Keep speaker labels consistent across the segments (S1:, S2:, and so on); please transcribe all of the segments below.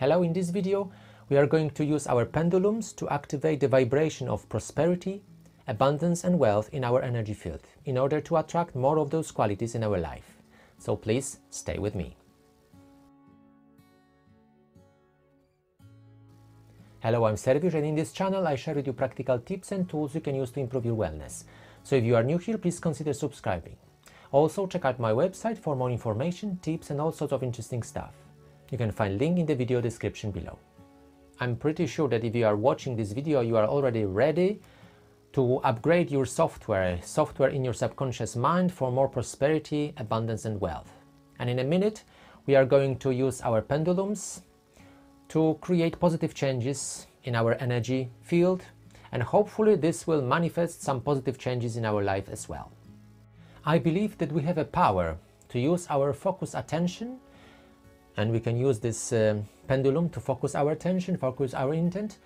S1: Hello, in this video we are going to use our pendulums to activate the vibration of prosperity, abundance and wealth in our energy field in order to attract more of those qualities in our life. So please stay with me. Hello, I'm Serwiusz and in this channel I share with you practical tips and tools you can use to improve your wellness. So if you are new here, please consider subscribing. Also check out my website for more information, tips and all sorts of interesting stuff. You can find link in the video description below. I'm pretty sure that if you are watching this video, you are already ready to upgrade your software, software in your subconscious mind for more prosperity, abundance and wealth. And in a minute, we are going to use our pendulums to create positive changes in our energy field and hopefully this will manifest some positive changes in our life as well. I believe that we have a power to use our focus attention and we can use this um, pendulum to focus our attention, focus our intent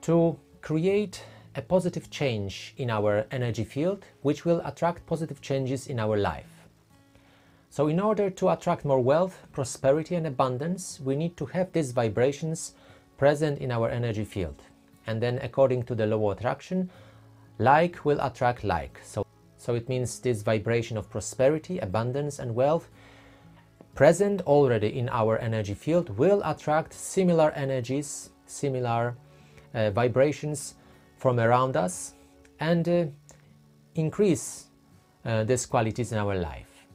S1: to create a positive change in our energy field which will attract positive changes in our life. So in order to attract more wealth, prosperity and abundance, we need to have these vibrations present in our energy field and then according to the law of attraction like will attract like so so it means this vibration of prosperity abundance and wealth present already in our energy field will attract similar energies similar uh, vibrations from around us and uh, increase uh, these qualities in our life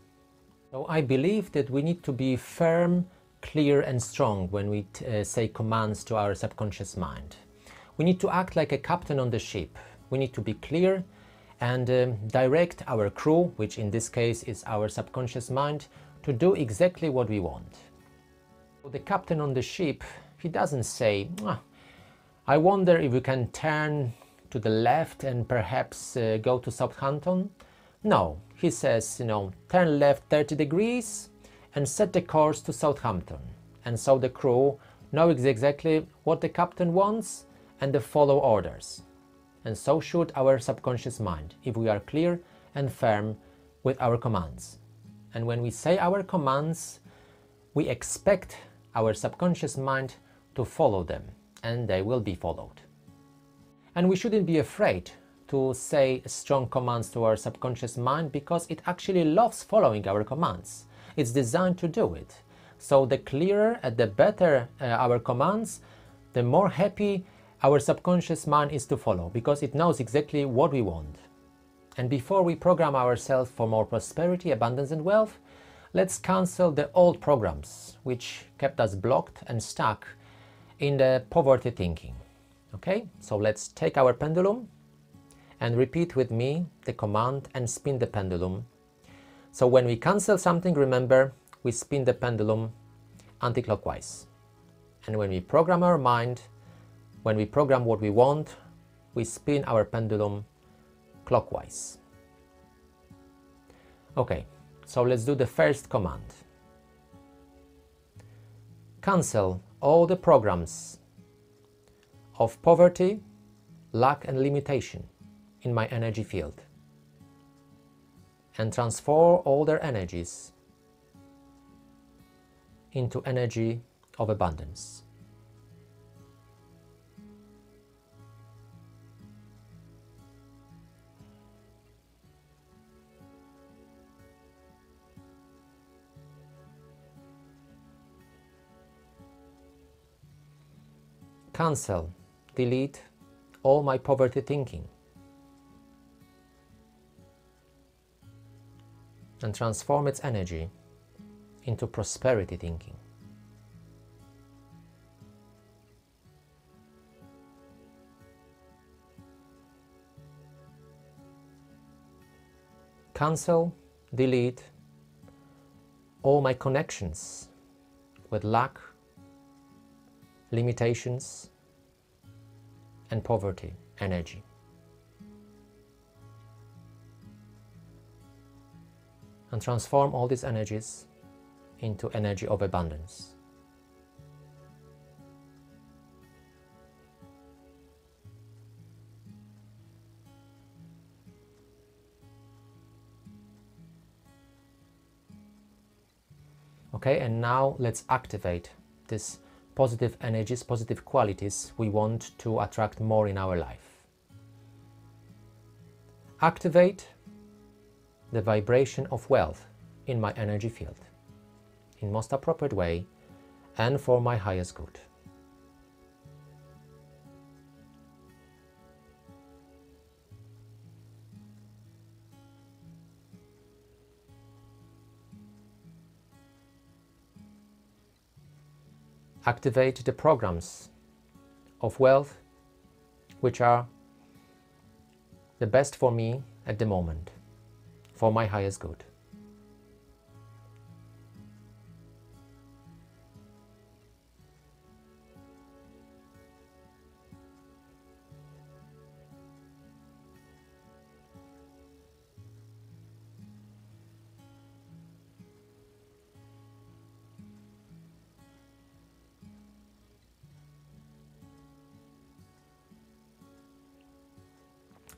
S1: so i believe that we need to be firm clear and strong when we uh, say commands to our subconscious mind we need to act like a captain on the ship. We need to be clear and um, direct our crew, which in this case is our subconscious mind, to do exactly what we want. The captain on the ship, he doesn't say, I wonder if we can turn to the left and perhaps uh, go to Southampton. No, he says, you know, turn left 30 degrees and set the course to Southampton. And so the crew knows exactly what the captain wants and they follow orders. And so should our subconscious mind, if we are clear and firm with our commands. And when we say our commands, we expect our subconscious mind to follow them, and they will be followed. And we shouldn't be afraid to say strong commands to our subconscious mind because it actually loves following our commands. It's designed to do it. So the clearer and the better uh, our commands, the more happy our subconscious mind is to follow because it knows exactly what we want. And before we program ourselves for more prosperity, abundance and wealth, let's cancel the old programs which kept us blocked and stuck in the poverty thinking. Okay, so let's take our pendulum and repeat with me the command and spin the pendulum. So when we cancel something, remember, we spin the pendulum anti-clockwise. And when we program our mind when we program what we want, we spin our pendulum clockwise. Okay, so let's do the first command. Cancel all the programs of poverty, lack and limitation in my energy field and transform all their energies into energy of abundance. Cancel, delete all my poverty thinking and transform its energy into prosperity thinking. Cancel, delete all my connections with lack, limitations, and poverty energy. And transform all these energies into energy of abundance. Okay, and now let's activate this positive energies, positive qualities we want to attract more in our life. Activate the vibration of wealth in my energy field in most appropriate way and for my highest good. Activate the programs of wealth which are the best for me at the moment, for my highest good.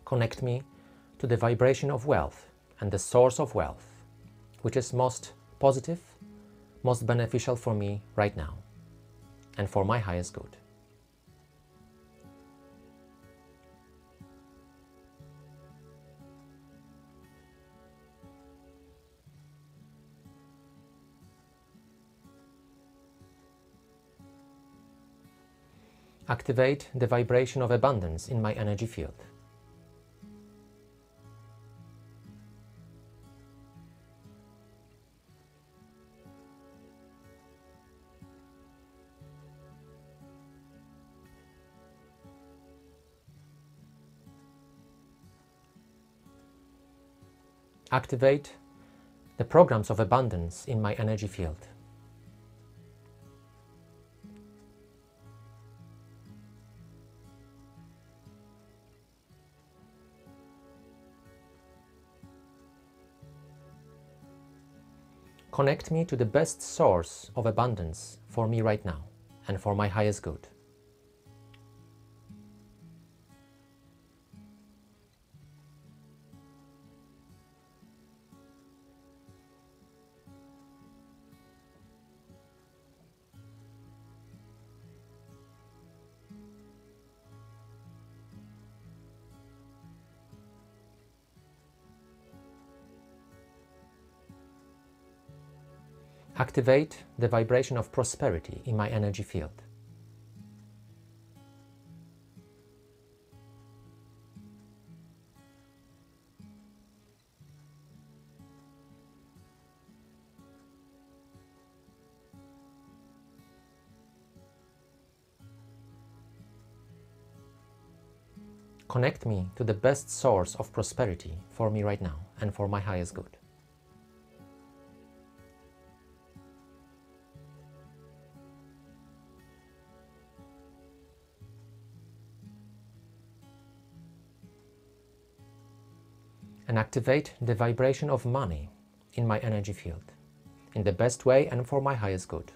S1: Connect me to the vibration of wealth and the source of wealth, which is most positive, most beneficial for me right now, and for my highest good. Activate the vibration of abundance in my energy field. Activate the programs of abundance in my energy field. Connect me to the best source of abundance for me right now and for my highest good. Activate the vibration of prosperity in my energy field. Connect me to the best source of prosperity for me right now and for my highest good. And activate the vibration of money in my energy field in the best way and for my highest good.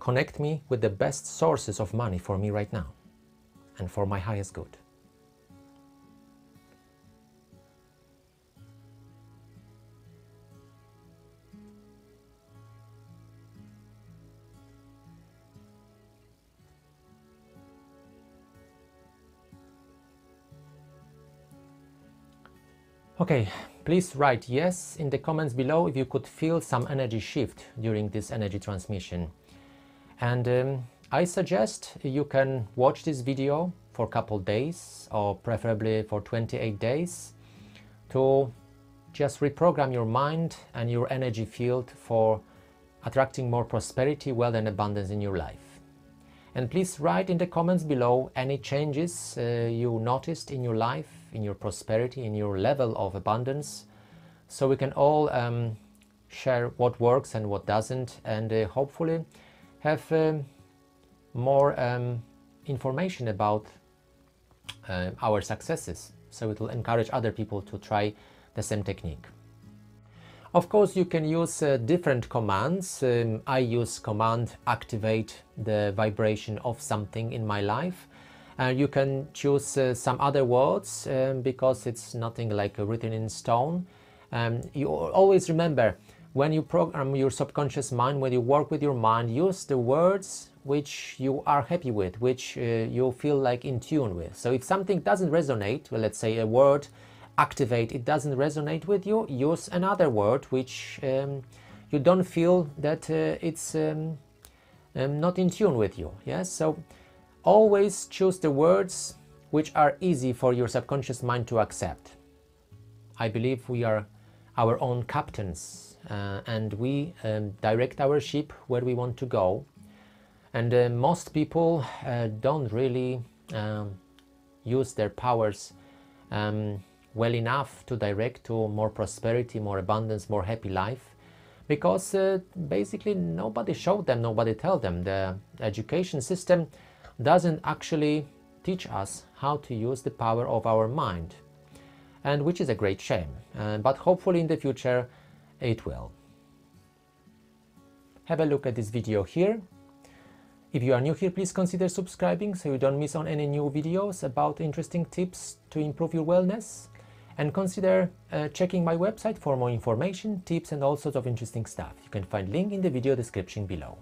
S1: Connect me with the best sources of money for me right now and for my highest good. Okay, please write yes in the comments below if you could feel some energy shift during this energy transmission. And um, I suggest you can watch this video for a couple days or preferably for 28 days to just reprogram your mind and your energy field for attracting more prosperity, wealth and abundance in your life. And please write in the comments below any changes uh, you noticed in your life, in your prosperity, in your level of abundance, so we can all um, share what works and what doesn't and uh, hopefully have um, more um, information about uh, our successes so it will encourage other people to try the same technique. Of course, you can use uh, different commands. Um, I use command activate the vibration of something in my life. Uh, you can choose uh, some other words um, because it's nothing like written in stone. Um, you always remember when you program your subconscious mind, when you work with your mind, use the words which you are happy with, which uh, you feel like in tune with. So if something doesn't resonate, well, let's say a word activate, it doesn't resonate with you, use another word which um, you don't feel that uh, it's um, um, not in tune with you. Yes, so always choose the words which are easy for your subconscious mind to accept. I believe we are our own captains uh, and we um, direct our ship where we want to go. And uh, most people uh, don't really um, use their powers um, well enough to direct to more prosperity, more abundance, more happy life because uh, basically nobody showed them, nobody tell them. The education system doesn't actually teach us how to use the power of our mind, and which is a great shame. Uh, but hopefully in the future it will. Have a look at this video here. If you are new here, please consider subscribing so you don't miss on any new videos about interesting tips to improve your wellness and consider uh, checking my website for more information, tips and all sorts of interesting stuff. You can find link in the video description below.